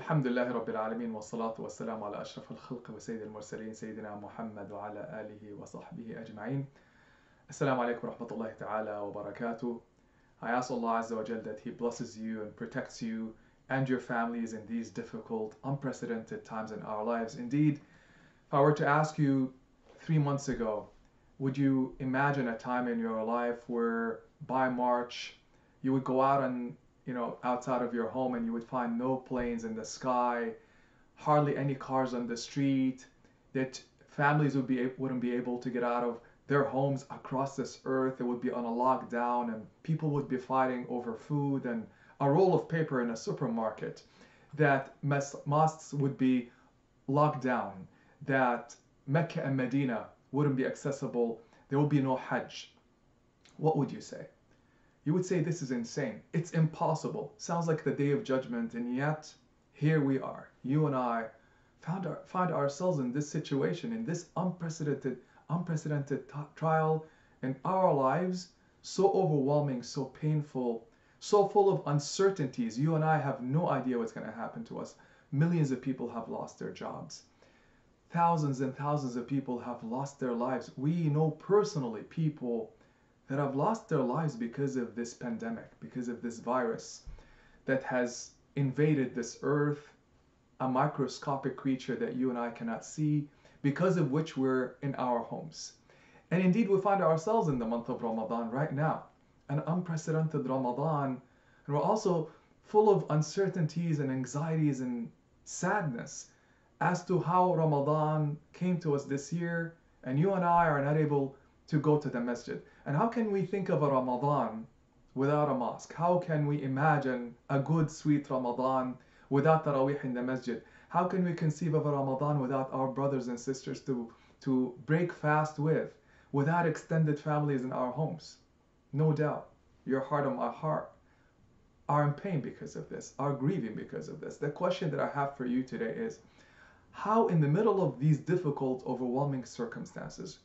الحمد لله رب العالمين والصلاة والسلام على أشرف الخلق وسيد المرسلين سيدنا محمد وعلى آله وصحبه أجمعين Assalamu alaikum wa rahmatullahi ta'ala wa barakatuh. I ask Allah Azza wa Jal that He blesses you and protects you and your families in these difficult, unprecedented times in our lives. Indeed, if I were to ask you three months ago, would you imagine a time in your life where by March you would go out and you know outside of your home and you would find no planes in the sky, hardly any cars on the street, that families would be wouldn't be able to get out of their homes across this earth. They would be on a lockdown and people would be fighting over food and a roll of paper in a supermarket. That mosques would be locked down. That Mecca and Medina wouldn't be accessible. There would be no Hajj. What would you say? You would say this is insane. It's impossible. Sounds like the day of judgment, and yet here we are. You and I found our, find ourselves in this situation, in this unprecedented unprecedented t- trial in our lives, so overwhelming, so painful, so full of uncertainties. You and I have no idea what's going to happen to us. Millions of people have lost their jobs. Thousands and thousands of people have lost their lives. We know personally people that have lost their lives because of this pandemic, because of this virus that has invaded this earth, a microscopic creature that you and I cannot see because of which we're in our homes. And indeed, we find ourselves in the month of Ramadan right now, an unprecedented Ramadan. And we're also full of uncertainties and anxieties and sadness as to how Ramadan came to us this year. And you and I are not able to go to the masjid. And how can we think of a Ramadan without a mosque? How can we imagine a good, sweet Ramadan without Taraweeh in the masjid? How can we conceive of a Ramadan without our brothers and sisters to, to break fast with, without extended families in our homes? No doubt, your heart and my heart are in pain because of this, are grieving because of this. The question that I have for you today is how, in the middle of these difficult, overwhelming circumstances,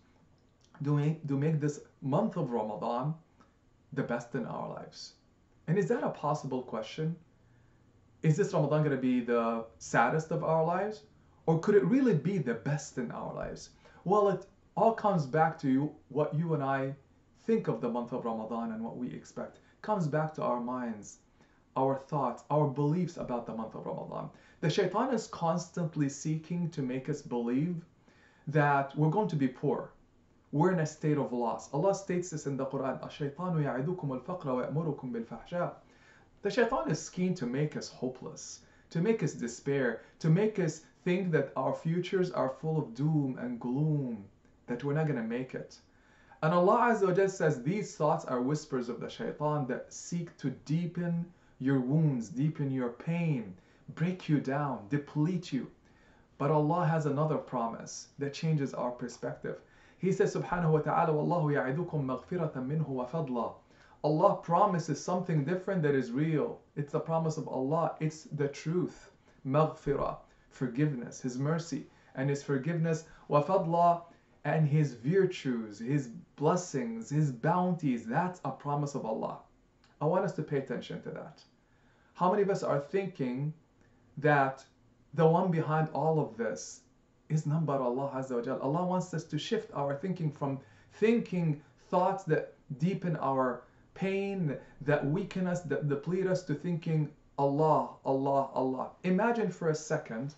do we do make this month of Ramadan the best in our lives? And is that a possible question? is this Ramadan going to be the saddest of our lives? Or could it really be the best in our lives? Well, it all comes back to what you and I think of the month of Ramadan and what we expect. Comes back to our minds, our thoughts, our beliefs about the month of Ramadan. The shaitan is constantly seeking to make us believe that we're going to be poor. We're in a state of loss. Allah states this in the Quran, الشيطان يعدكم الفقر ويأمركم بالفحشاء the shaitan is keen to make us hopeless, to make us despair, to make us think that our futures are full of doom and gloom, that we're not going to make it. And Allah Azza wa says these thoughts are whispers of the shaitan that seek to deepen your wounds, deepen your pain, break you down, deplete you. But Allah has another promise that changes our perspective. He says, Subhanahu wa ta'ala, ya'idukum maghfiratan minhu wa fadla. Allah promises something different that is real. It's the promise of Allah. It's the truth. Maghfirah, forgiveness, His mercy, and His forgiveness, wa fadla, and His virtues, His blessings, His bounties. That's a promise of Allah. I want us to pay attention to that. How many of us are thinking that the one behind all of this is but Allah Azza wa Jal. Allah wants us to shift our thinking from thinking thoughts that deepen our pain that weaken us, that deplete us to thinking Allah, Allah, Allah. Imagine for a second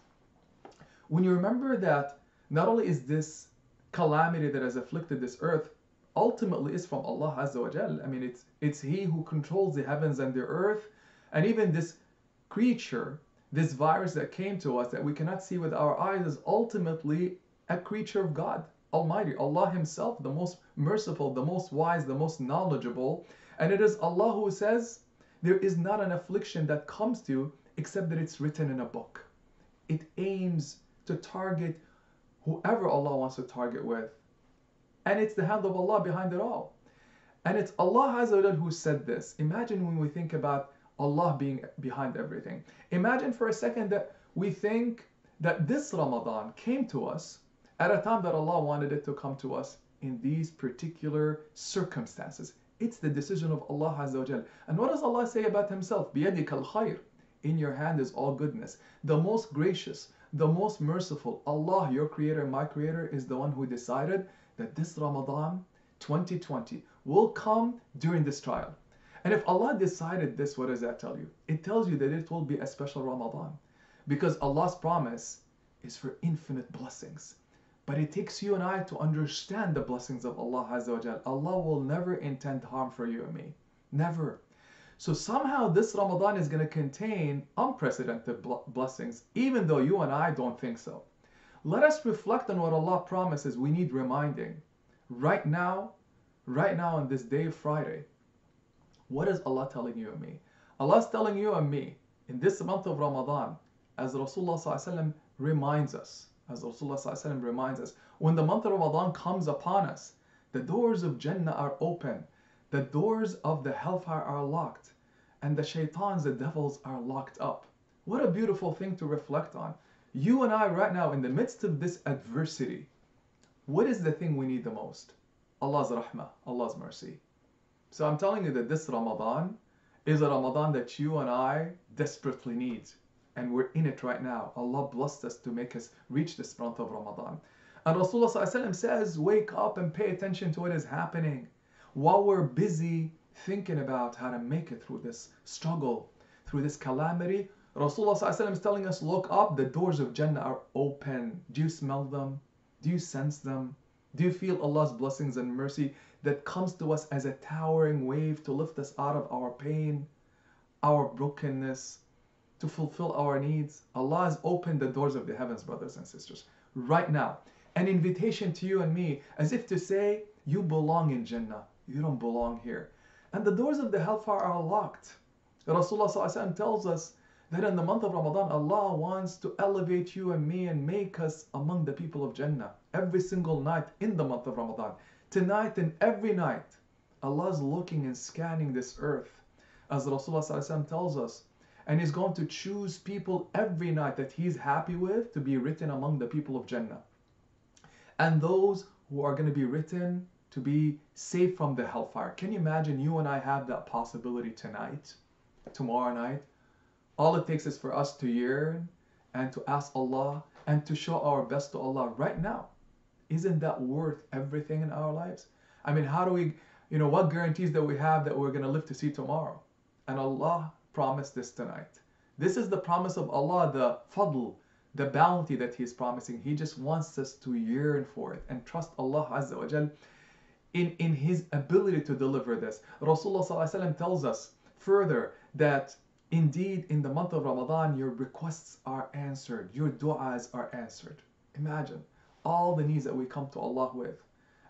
when you remember that not only is this calamity that has afflicted this earth ultimately is from Allah Azza wa Jal. I mean, it's it's He who controls the heavens and the earth, and even this creature, this virus that came to us that we cannot see with our eyes, is ultimately a creature of God Almighty, Allah Himself, the most merciful, the most wise, the most knowledgeable. And it is Allah who says, There is not an affliction that comes to you except that it's written in a book. It aims to target whoever Allah wants to target with. And it's the hand of Allah behind it all. And it's Allah Azza who said this. Imagine when we think about Allah being behind everything. Imagine for a second that we think that this Ramadan came to us at a time that Allah wanted it to come to us in these particular circumstances. It's the decision of Allah Azza wa Jal. And what does Allah say about Himself? بِيَدِكَ الْخَيْرِ In your hand is all goodness. The most gracious, the most merciful, Allah, your creator and my creator, is the one who decided that this Ramadan 2020 will come during this trial. And if Allah decided this, what does that tell you? It tells you that it will be a special Ramadan. Because Allah's promise is for infinite blessings. But it takes you and I to understand the blessings of Allah Azza wa. Allah will never intend harm for you and me. Never. So somehow this Ramadan is going to contain unprecedented blessings, even though you and I don't think so. Let us reflect on what Allah promises. We need reminding. Right now, right now on this day Friday, what is Allah telling you and me? Allah is telling you and me in this month of Ramadan, as Rasulullah reminds us, as Rasulullah reminds us, when the month of Ramadan comes upon us, the doors of Jannah are open the doors of the hellfire are locked, and the shaitans, the devils, are locked up. What a beautiful thing to reflect on. You and I, right now, in the midst of this adversity, what is the thing we need the most? Allah's rahmah, Allah's mercy. So I'm telling you that this Ramadan is a Ramadan that you and I desperately need. And we're in it right now. Allah blessed us to make us reach this month of Ramadan. And Rasulullah says, wake up and pay attention to what is happening while we're busy thinking about how to make it through this struggle, through this calamity, Rasulullah is telling us, look up, the doors of Jannah are open. Do you smell them? Do you sense them? Do you feel Allah's blessings and mercy that comes to us as a towering wave to lift us out of our pain, our brokenness, to fulfill our needs? Allah has opened the doors of the heavens, brothers and sisters, right now. An invitation to you and me, as if to say, you belong in Jannah. You don't belong here. And the doors of the hellfire are locked. Rasulullah tells us that in the month of Ramadan, Allah wants to elevate you and me and make us among the people of Jannah every single night in the month of Ramadan. Tonight and every night, Allah is looking and scanning this earth, as Rasulullah tells us. And He's going to choose people every night that He's happy with to be written among the people of Jannah. And those who are going to be written to be safe from the hellfire. Can you imagine you and I have that possibility tonight, tomorrow night? All it takes is for us to yearn and to ask Allah and to show our best to Allah right now. Isn't that worth everything in our lives? I mean, how do we, you know, what guarantees that we have that we're going to live to see tomorrow? And Allah promised this tonight. This is the promise of Allah, the fadl, the bounty that He is promising. He just wants us to yearn for it and trust Allah Azza wa Jal in, in his ability to deliver this. Rasulullah tells us further that indeed in the month of Ramadan your requests are answered, your du'as are answered. Imagine all the needs that we come to Allah with.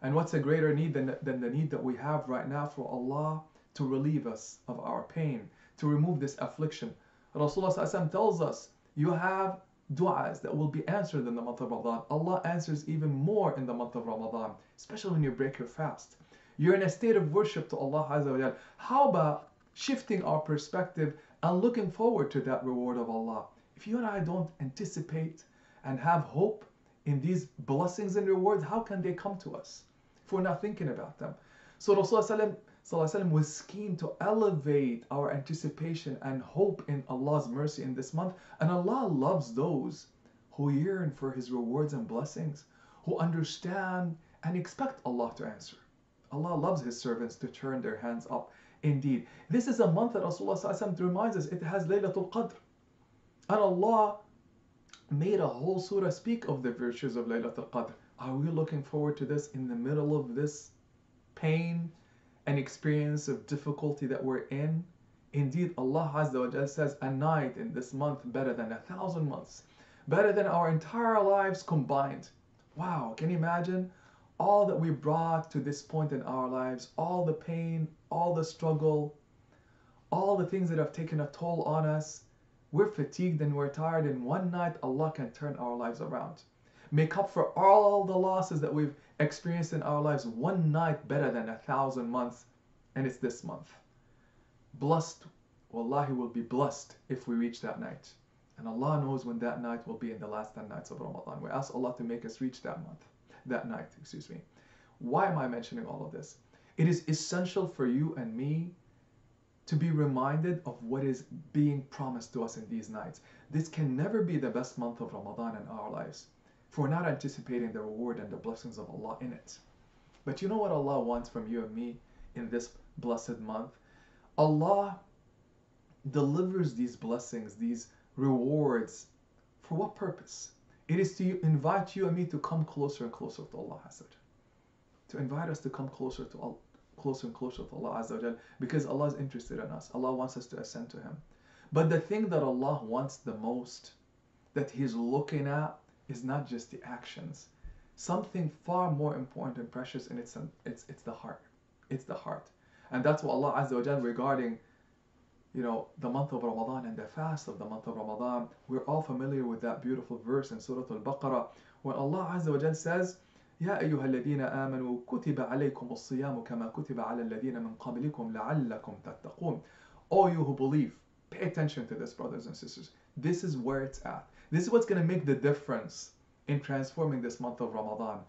And what's a greater need than, than the need that we have right now for Allah to relieve us of our pain, to remove this affliction? Rasulullah tells us you have du'as that will be answered in the month of Ramadan. Allah answers even more in the month of Ramadan, especially when you break your fast. You're in a state of worship to Allah Azza wa How about shifting our perspective and looking forward to that reward of Allah. If you and I don't anticipate and have hope in these blessings and rewards, how can they come to us if we're not thinking about them? So Rasulullah ﷺ was keen to elevate our anticipation and hope in Allah's mercy in this month. And Allah loves those who yearn for His rewards and blessings, who understand and expect Allah to answer. Allah loves His servants to turn their hands up Indeed, this is a month that Rasulullah reminds us it has Laylatul Qadr. And Allah made a whole surah speak of the virtues of Laylatul Qadr. Are we looking forward to this in the middle of this pain and experience of difficulty that we're in, indeed Allah Azza says a night in this month better than a thousand months, better than our entire lives combined. Wow, can you imagine all that we brought to this point in our lives, all the pain, all the struggle, all the things that have taken a toll on us. We're fatigued and we're tired. In one night, Allah can turn our lives around. Make up for all the losses that we've experienced in our lives one night better than a thousand months, and it's this month. Blessed, wallahi, will be blessed if we reach that night. And Allah knows when that night will be in the last 10 nights of Ramadan. We ask Allah to make us reach that month, that night, excuse me. Why am I mentioning all of this? It is essential for you and me to be reminded of what is being promised to us in these nights. This can never be the best month of Ramadan in our lives for not anticipating the reward and the blessings of Allah in it. But you know what Allah wants from you and me in this blessed month? Allah delivers these blessings, these rewards, for what purpose? It is to invite you and me to come closer and closer to Allah To invite us to come closer to Allah, closer and closer to Allah Azza because Allah is interested in us. Allah wants us to ascend to Him. But the thing that Allah wants the most, that He's looking at, is not just the actions. Something far more important and precious, and it's it's it's the heart. It's the heart, and that's what Allah Azza regarding, you know, the month of Ramadan and the fast of the month of Ramadan. We're all familiar with that beautiful verse in Surah Al-Baqarah, when Allah Azza wa says. يا أيها الذين آمنوا كتب عليكم الصيام كما كتب على الذين من قبلكم لعلكم تتقون All you who believe, pay attention to this, brothers and sisters. This is where it's at. This is what's going to make the difference in transforming this month of Ramadan.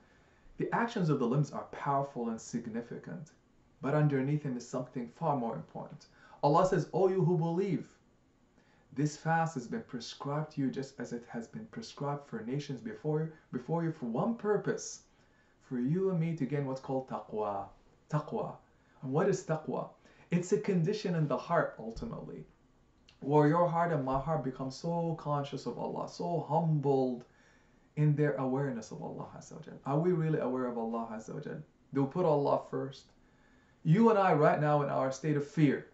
The actions of the limbs are powerful and significant, but underneath them is something far more important. Allah says, O you who believe, this fast has been prescribed to you just as it has been prescribed for nations before you, before you for one purpose, for you and me to gain what's called taqwa. Taqwa. And what is taqwa? It's a condition in the heart ultimately where your heart and my heart become so conscious of Allah, so humbled in their awareness of Allah Are we really aware of Allah Do we put Allah first? You and I right now in our state of fear,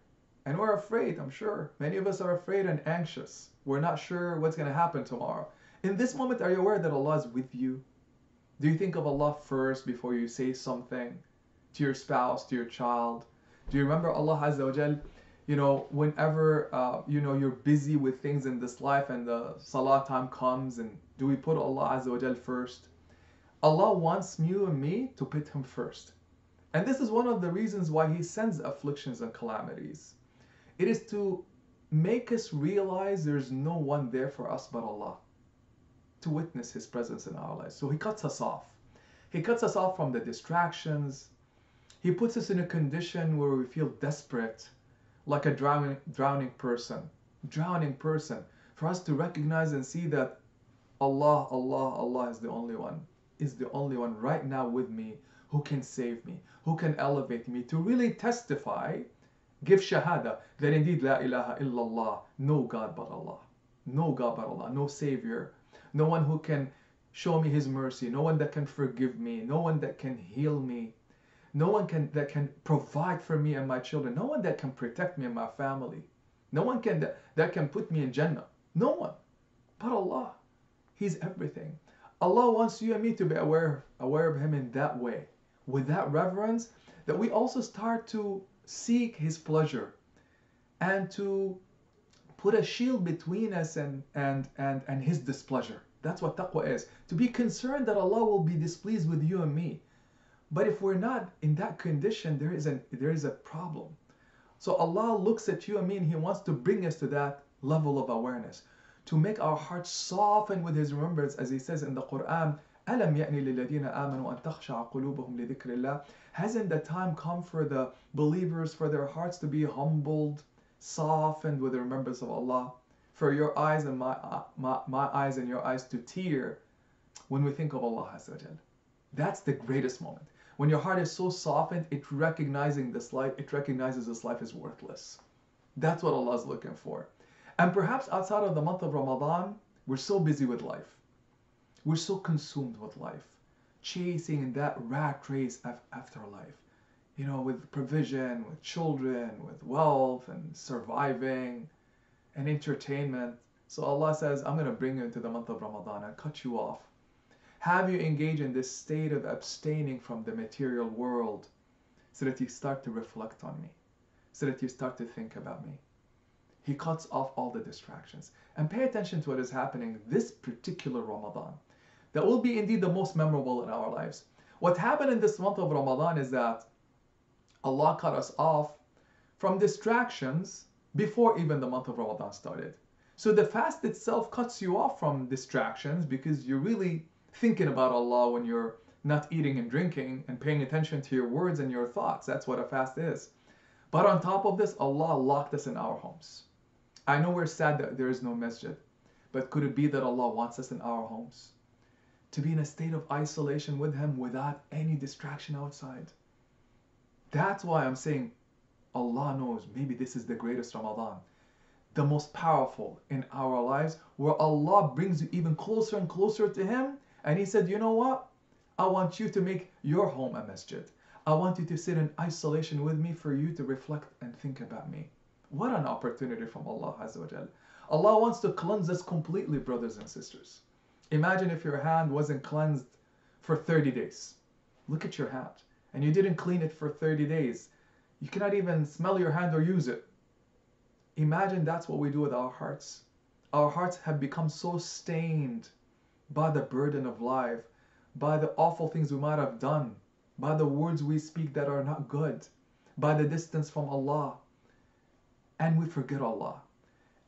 and we're afraid, I'm sure. Many of us are afraid and anxious. We're not sure what's going to happen tomorrow. In this moment, are you aware that Allah is with you? Do you think of Allah first before you say something to your spouse, to your child? Do you remember Allah Azza wa you know, whenever uh, you know you're busy with things in this life and the salah time comes, and do we put Allah Azza wa Jal first? Allah wants you and me to put Him first. And this is one of the reasons why He sends afflictions and calamities. It is to make us realize there's no one there for us but Allah, to witness His presence in our lives. So He cuts us off. He cuts us off from the distractions. He puts us in a condition where we feel desperate like a drowning, drowning person, drowning person, for us to recognize and see that Allah, Allah, Allah is the only one, is the only one right now with me who can save me, who can elevate me, to really testify, give shahada that indeed La ilaha illallah, no God but Allah, no God but Allah, no Savior, no one who can show me His mercy, no one that can forgive me, no one that can heal me, no one can that can provide for me and my children. No one that can protect me and my family. No one can that, that can put me in Jannah. No one. But Allah. He's everything. Allah wants you and me to be aware, aware of Him in that way, with that reverence, that we also start to seek His pleasure and to put a shield between us and, and, and, and His displeasure. That's what taqwa is. To be concerned that Allah will be displeased with you and me. But if we're not in that condition, there is, an, there is a problem. So Allah looks at you and me and He wants to bring us to that level of awareness, to make our hearts soften with His remembrance, as He says in the Quran, أَلَمْ يَأْنِ لِلَّذِينَ آمَنُوا أَن تَخْشَعَ قُلُوبُهُمْ لِذِكْرِ اللَّهِ Hasn't the time come for the believers, for their hearts to be humbled, softened with the remembrance of Allah? For your eyes and my, my, my eyes and your eyes to tear when we think of Allah That's the greatest moment. When your heart is so softened, it recognizing this life, it recognizes this life is worthless. That's what Allah is looking for. And perhaps outside of the month of Ramadan, we're so busy with life. We're so consumed with life, chasing in that rat race of afterlife. You know, with provision, with children, with wealth, and surviving, and entertainment. So Allah says, I'm going to bring you into the month of Ramadan and cut you off have you engage in this state of abstaining from the material world so that you start to reflect on me, so that you start to think about me. He cuts off all the distractions. And pay attention to what is happening this particular Ramadan. That will be indeed the most memorable in our lives. What happened in this month of Ramadan is that Allah cut us off from distractions before even the month of Ramadan started. So the fast itself cuts you off from distractions because you're really thinking about Allah when you're not eating and drinking and paying attention to your words and your thoughts. That's what a fast is. But on top of this, Allah locked us in our homes. I know we're sad that there is no masjid, but could it be that Allah wants us in our homes? To be in a state of isolation with Him without any distraction outside. That's why I'm saying Allah knows maybe this is the greatest Ramadan, the most powerful in our lives, where Allah brings you even closer and closer to Him. And He said, You know what? I want you to make your home a masjid. I want you to sit in isolation with me for you to reflect and think about me. What an opportunity from Allah Azza wa. Allah wants to cleanse us completely, brothers and sisters. Imagine if your hand wasn't cleansed for 30 days. Look at your hand. And you didn't clean it for 30 days. You cannot even smell your hand or use it. Imagine that's what we do with our hearts. Our hearts have become so stained by the burden of life, by the awful things we might have done, by the words we speak that are not good, by the distance from Allah. And we forget Allah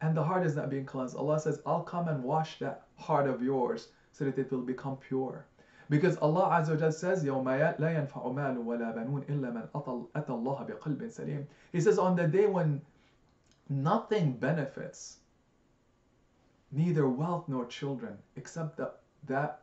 And the heart is not being cleansed. Allah says, I'll come and wash that heart of yours so that it will become pure. Because Allah Azza wa says, يَوْمَ لَا يَنْفَعُ مَالٌ وَلَا بَنُونَ إِلَّا مَنْ أَتَى اللَّهَ بِقَلْبٍ سَلِيمٍ He says, on the day when nothing benefits, neither wealth nor children, except that, that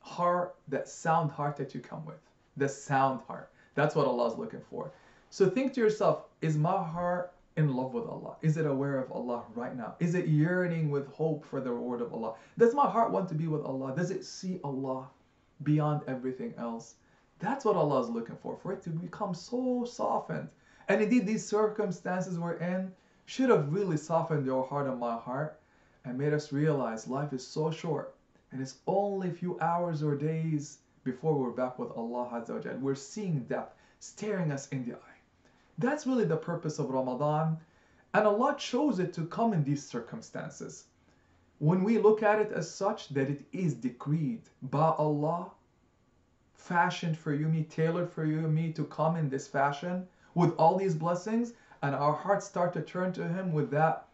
heart, that sound heart that you come with the sound heart. That's what Allah is looking for. So think to yourself, is my heart in love with Allah? Is it aware of Allah right now? Is it yearning with hope for the reward of Allah? Does my heart want to be with Allah? Does it see Allah beyond everything else? That's what Allah is looking for, for it to become so softened. And indeed, these circumstances we're in should have really softened your heart and my heart and made us realize life is so short and it's only a few hours or days before we're back with Allah Azza wa We're seeing death staring us in the eye. That's really the purpose of Ramadan. And Allah chose it to come in these circumstances. When we look at it as such, that it is decreed by Allah, fashioned for you, me, tailored for you, me to come in this fashion with all these blessings, and our hearts start to turn to Him with that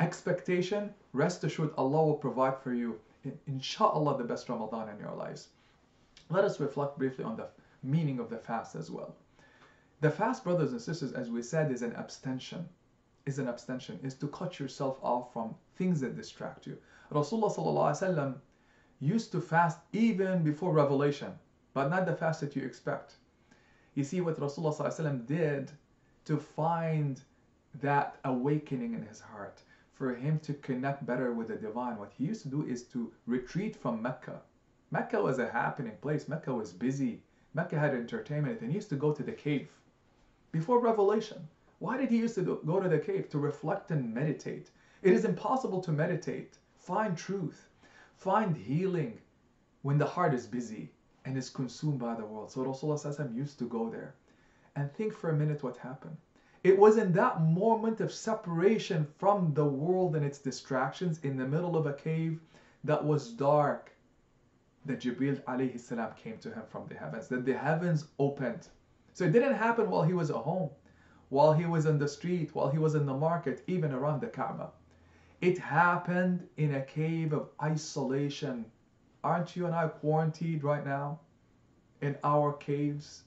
expectation, rest assured Allah will provide for you, inshallah, the best Ramadan in your lives. Let us reflect briefly on the meaning of the fast as well. The fast, brothers and sisters, as we said, is an abstention. Is an abstention, is to cut yourself off from things that distract you. Rasulullah used to fast even before revelation, but not the fast that you expect. You see what Rasulullah did to find that awakening in his heart, for him to connect better with the divine. What he used to do is to retreat from Mecca Mecca was a happening place. Mecca was busy. Mecca had entertainment and he used to go to the cave before revelation. Why did he used to go to the cave? To reflect and meditate. It is impossible to meditate, find truth, find healing when the heart is busy and is consumed by the world. So Rasulullah used to go there. And think for a minute what happened. It was in that moment of separation from the world and its distractions in the middle of a cave that was dark that Jibril came to him from the heavens, that the heavens opened. So it didn't happen while he was at home, while he was in the street, while he was in the market, even around the Kaaba. It happened in a cave of isolation. Aren't you and I quarantined right now in our caves?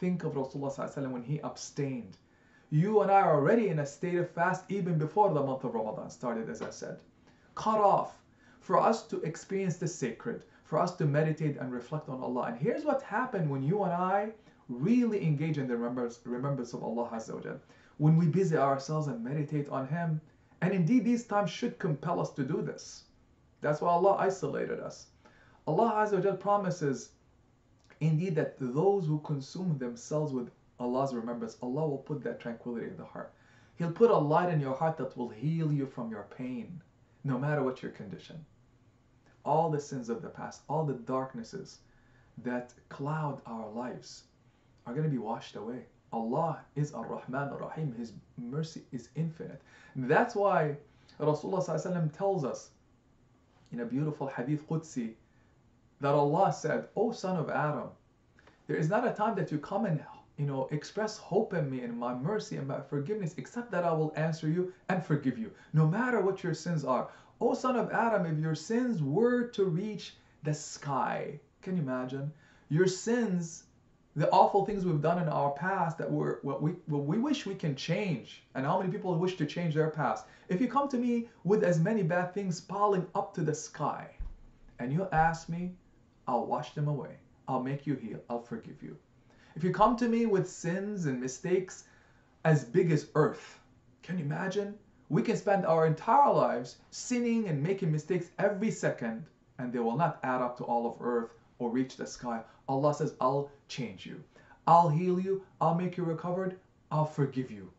Think of Rasulullah when he abstained. You and I are already in a state of fast even before the month of Ramadan started, as I said. Cut off for us to experience the sacred, for us to meditate and reflect on Allah. And here's what happened when you and I really engage in the remembrance, of Allah Azza wa When we busy ourselves and meditate on Him, and indeed these times should compel us to do this. That's why Allah isolated us. Allah Azza wa promises indeed that those who consume themselves with Allah's remembrance, Allah will put that tranquility in the heart. He'll put a light in your heart that will heal you from your pain, no matter what your condition all the sins of the past, all the darknesses that cloud our lives are going to be washed away. Allah is Ar-Rahman Ar-Rahim. His mercy is infinite. That's why Rasulullah tells us in a beautiful hadith Qudsi that Allah said, O son of Adam, there is not a time that you come and you know express hope in me and my mercy and my forgiveness except that I will answer you and forgive you no matter what your sins are O son of Adam, if your sins were to reach the sky, can you imagine? Your sins the awful things we've done in our past that we're what we what we wish we can change and how many people wish to change their past. If you come to me with as many bad things piling up to the sky and you ask me i'll wash them away. I'll make you heal. I'll forgive you. If you come to me with sins and mistakes as big as earth can you imagine? We can spend our entire lives sinning and making mistakes every second and they will not add up to all of earth or reach the sky. Allah says, I'll change you. I'll heal you. I'll make you recovered. I'll forgive you.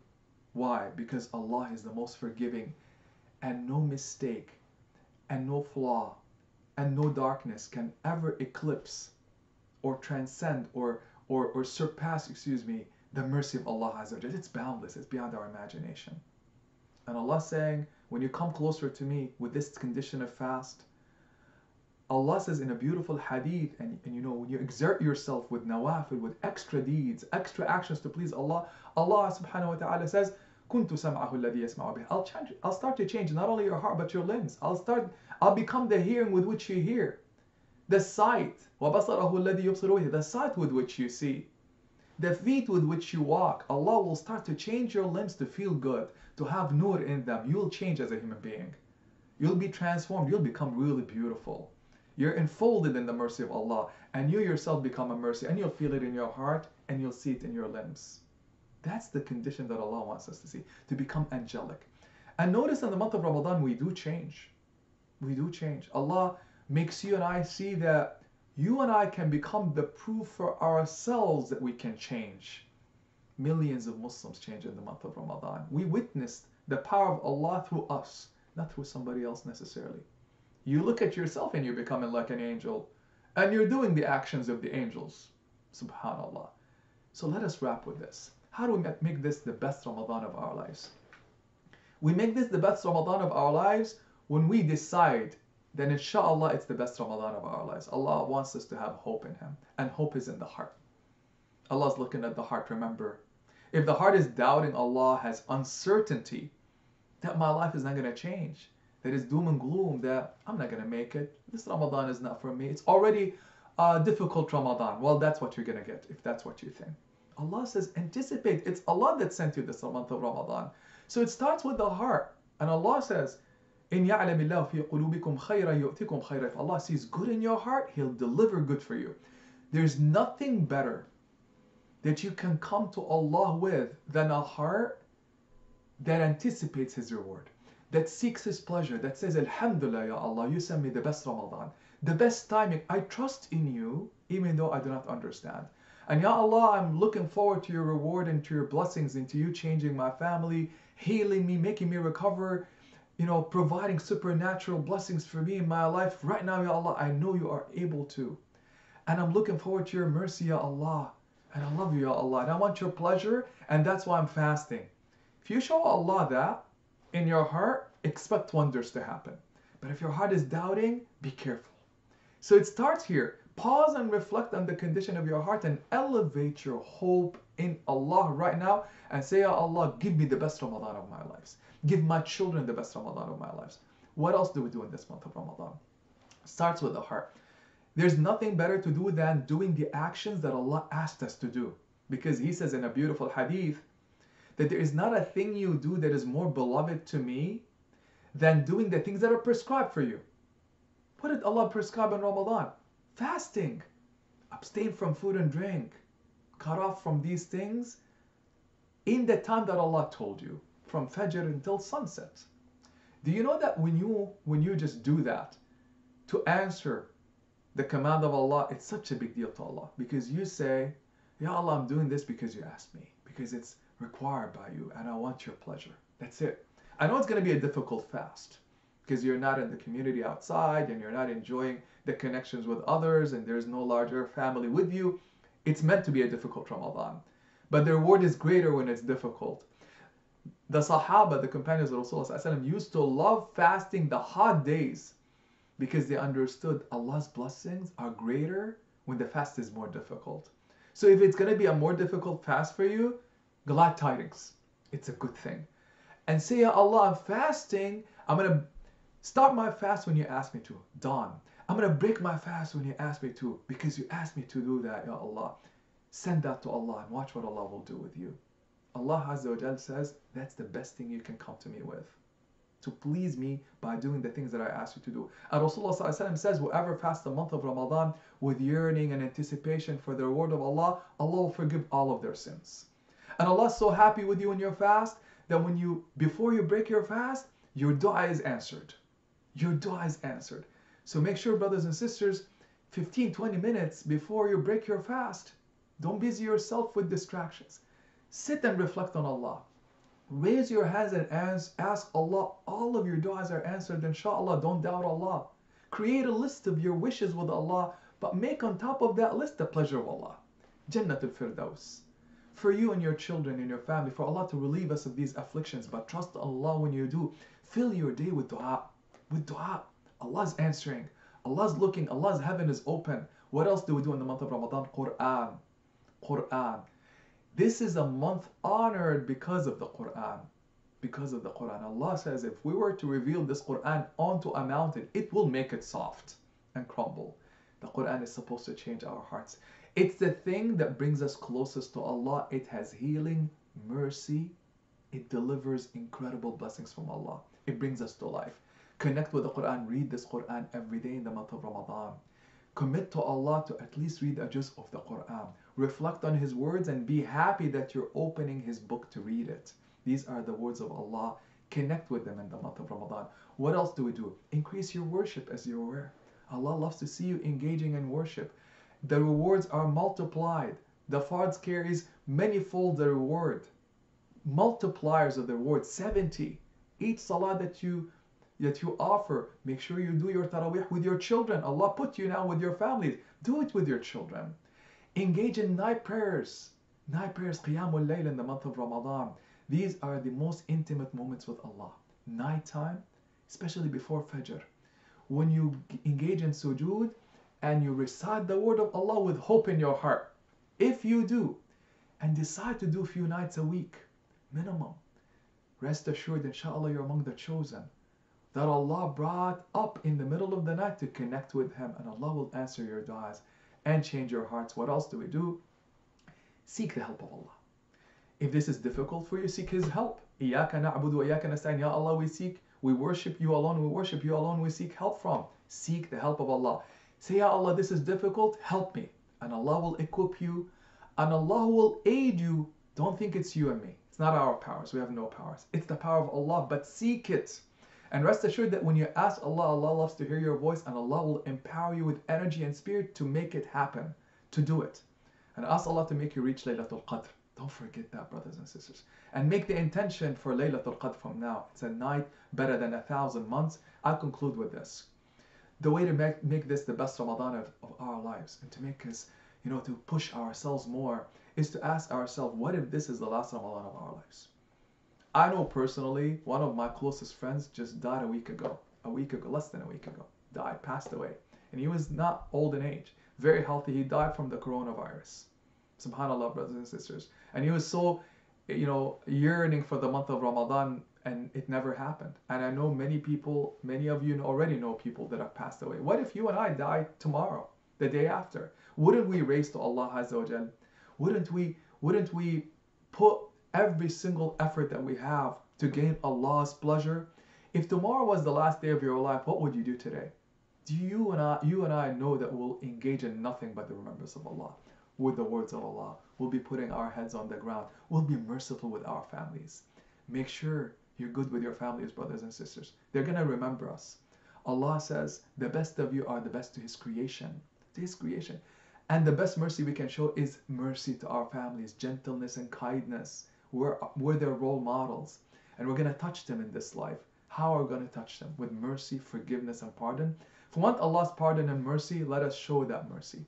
Why? Because Allah is the most forgiving and no mistake and no flaw and no darkness can ever eclipse or transcend or or, or surpass, excuse me, the mercy of Allah Azza wa It's boundless, it's beyond our imagination. And Allah saying, when you come closer to me with this condition of fast, Allah says in a beautiful hadith, and, and you know, when you exert yourself with nawafil, with extra deeds, extra actions to please Allah, Allah subhanahu wa ta'ala says, كنت سمعه الذي يسمع به. I'll change, I'll start to change not only your heart but your limbs. I'll start, I'll become the hearing with which you hear, the sight, وبصره الذي يبصر به, the sight with which you see, the feet with which you walk. Allah will start to change your limbs to feel good, to have nur in them. You'll change as a human being. You'll be transformed. You'll become really beautiful. You're enfolded in the mercy of Allah, and you yourself become a mercy, and you'll feel it in your heart, and you'll see it in your limbs. That's the condition that Allah wants us to see, to become angelic. And notice in the month of Ramadan, we do change. We do change. Allah makes you and I see that you and I can become the proof for ourselves that we can change. Millions of Muslims change in the month of Ramadan. We witnessed the power of Allah through us, not through somebody else necessarily. You look at yourself and you're becoming like an angel, and you're doing the actions of the angels. Subhanallah. So let us wrap with this. How do we make this the best Ramadan of our lives? We make this the best Ramadan of our lives when we decide then inshallah it's the best Ramadan of our lives. Allah wants us to have hope in Him, and hope is in the heart. Allah's looking at the heart, remember. If the heart is doubting Allah, has uncertainty that my life is not going to change, there is doom and gloom that I'm not going to make it. This Ramadan is not for me. It's already a difficult Ramadan. Well, that's what you're going to get if that's what you think. Allah says, anticipate. It's Allah that sent you this month of Ramadan. So it starts with the heart. And Allah says, إن يعلم الله في قلوبكم خيرا يؤتكم خيرا. If Allah sees good in your heart, He'll deliver good for you. There's nothing better that you can come to Allah with than a heart that anticipates His reward that seeks His pleasure, that says, Alhamdulillah, Ya Allah, you send me the best Ramadan, the best timing. I trust in you, even though I do not understand. And Ya Allah, I'm looking forward to your reward and to your blessings, and to you changing my family, healing me, making me recover, you know, providing supernatural blessings for me in my life. Right now, Ya Allah, I know you are able to. And I'm looking forward to your mercy, Ya Allah. And I love you, Ya Allah. And I want your pleasure, and that's why I'm fasting. If you show Allah that, in your heart, expect wonders to happen. But if your heart is doubting, be careful. So it starts here. Pause and reflect on the condition of your heart and elevate your hope in Allah right now and say, Ya Allah, give me the best Ramadan of my lives. Give my children the best Ramadan of my lives. What else do we do in this month of Ramadan? Starts with the heart. There's nothing better to do than doing the actions that Allah asked us to do. Because He says in a beautiful hadith, that there is not a thing you do that is more beloved to me than doing the things that are prescribed for you. What did Allah prescribe in Ramadan? Fasting. Abstain from food and drink. Cut off from these things in the time that Allah told you, from Fajr until sunset. Do you know that when you when you just do that, to answer the command of Allah, it's such a big deal to Allah because you say, Ya Allah, I'm doing this because you asked me, because it's required by you, and I want your pleasure. That's it. I know it's going to be a difficult fast because you're not in the community outside and you're not enjoying the connections with others and there's no larger family with you. It's meant to be a difficult Ramadan. But the reward is greater when it's difficult. The Sahaba, the companions of Rasulullah used to love fasting the hot days because they understood Allah's blessings are greater when the fast is more difficult. So if it's going to be a more difficult fast for you, glad tidings. It's a good thing. And say, Ya Allah, I'm fasting. I'm going to start my fast when you ask me to. Dawn. I'm going to break my fast when you ask me to because you asked me to do that, Ya Allah. Send that to Allah and watch what Allah will do with you. Allah Azza wa Jal says, that's the best thing you can come to me with. To please me by doing the things that I ask you to do. And Rasulullah says, whoever fasts the month of Ramadan with yearning and anticipation for the reward of Allah, Allah will forgive all of their sins. And Allah is so happy with you in your fast that when you, before you break your fast, your dua is answered. Your dua is answered. So make sure, brothers and sisters, 15, 20 minutes before you break your fast, don't busy yourself with distractions. Sit and reflect on Allah. Raise your hands and ask Allah. All of your du'as are answered, inshallah. Don't doubt Allah. Create a list of your wishes with Allah, but make on top of that list the pleasure of Allah. Jannat al-Firdaus. For you and your children and your family, for Allah to relieve us of these afflictions, but trust Allah when you do. Fill your day with dua. With dua. Allah's answering. Allah's looking. Allah's heaven is open. What else do we do in the month of Ramadan? Quran. Quran. This is a month honored because of the Quran. Because of the Quran. Allah says if we were to reveal this Quran onto a mountain, it will make it soft and crumble. The Quran is supposed to change our hearts. It's the thing that brings us closest to Allah. It has healing, mercy. It delivers incredible blessings from Allah. It brings us to life. Connect with the Quran. Read this Quran every day in the month of Ramadan. Commit to Allah to at least read a juz of the Quran. Reflect on His words and be happy that you're opening His book to read it. These are the words of Allah. Connect with them in the month of Ramadan. What else do we do? Increase your worship as you're aware. Allah loves to see you engaging in worship. The rewards are multiplied. The fards carries many-fold the reward. Multipliers of the reward, 70. Each salah that you that you offer. Make sure you do your tarawih with your children. Allah put you now with your families. Do it with your children. Engage in night prayers. Night prayers, Qiyamul Layl in the month of Ramadan. These are the most intimate moments with Allah. Night time, especially before Fajr. When you engage in sujood and you recite the word of Allah with hope in your heart. If you do, and decide to do a few nights a week, minimum, rest assured, inshallah, you're among the chosen that Allah brought up in the middle of the night to connect with Him, and Allah will answer your du'as and change your hearts. What else do we do? Seek the help of Allah. If this is difficult for you, seek His help. Wa. Ya Allah, we seek, we worship you alone, we worship you alone, we seek help from. Seek the help of Allah. Say, Ya Allah, this is difficult, help me. And Allah will equip you, and Allah will aid you. Don't think it's you and me. It's not our powers, we have no powers. It's the power of Allah, but seek it. And rest assured that when you ask Allah, Allah loves to hear your voice and Allah will empower you with energy and spirit to make it happen, to do it. And ask Allah to make you reach Laylatul Qadr. Don't forget that, brothers and sisters. And make the intention for Laylatul Qadr from now. It's a night better than a thousand months. I'll conclude with this. The way to make, make this the best Ramadan of, of our lives and to make us, you know, to push ourselves more is to ask ourselves, what if this is the last Ramadan of our lives? I know personally, one of my closest friends just died a week ago. A week ago, less than a week ago. Died, passed away. And he was not old in age. Very healthy. He died from the coronavirus. SubhanAllah, brothers and sisters. And he was so, you know, yearning for the month of Ramadan and it never happened. And I know many people, many of you already know people that have passed away. What if you and I die tomorrow, the day after? Wouldn't we race to Allah Azza wa Jal? Wouldn't we, wouldn't we put every single effort that we have to gain Allah's pleasure. If tomorrow was the last day of your life, what would you do today? Do you and I, you and I know that we'll engage in nothing but the remembrance of Allah, with the words of Allah. We'll be putting our heads on the ground. We'll be merciful with our families. Make sure you're good with your families, brothers and sisters. They're gonna remember us. Allah says, the best of you are the best to His creation. To His creation. And the best mercy we can show is mercy to our families, gentleness and kindness we're, we're their role models. And we're going to touch them in this life. How are we going to touch them? With mercy, forgiveness, and pardon. If we want Allah's pardon and mercy, let us show that mercy.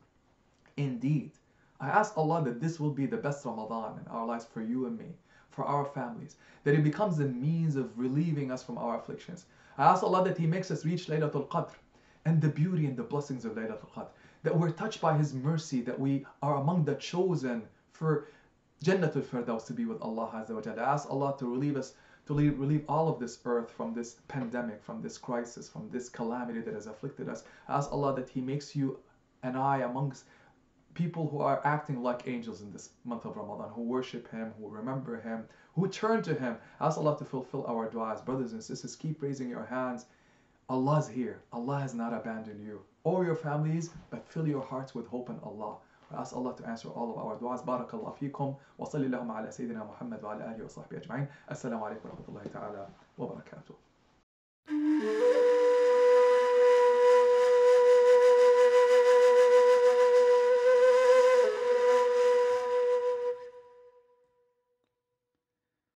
Indeed, I ask Allah that this will be the best Ramadan in our lives for you and me, for our families, that it becomes the means of relieving us from our afflictions. I ask Allah that He makes us reach Laylatul Qadr and the beauty and the blessings of Laylatul Qadr, that we're touched by His mercy, that we are among the chosen for Jannatul Firdaus to be with Allah Azza wa Jalla. Ask Allah to relieve us, to relieve all of this earth from this pandemic, from this crisis, from this calamity that has afflicted us. I ask Allah that He makes you and I amongst people who are acting like angels in this month of Ramadan, who worship Him, who remember Him, who turn to Him. Ask Allah to fulfill our du'as. Brothers and sisters, keep raising your hands. Allah is here. Allah has not abandoned you or your families, but fill your hearts with hope in Allah. I ask Allah to answer all of our du'as. Barakallah fikum. Wa salli lahum ala Sayyidina Muhammad wa ala alihi wa sahbihi ajma'in. Assalamu alaikum wa rahmatullahi ta'ala wa barakatuh.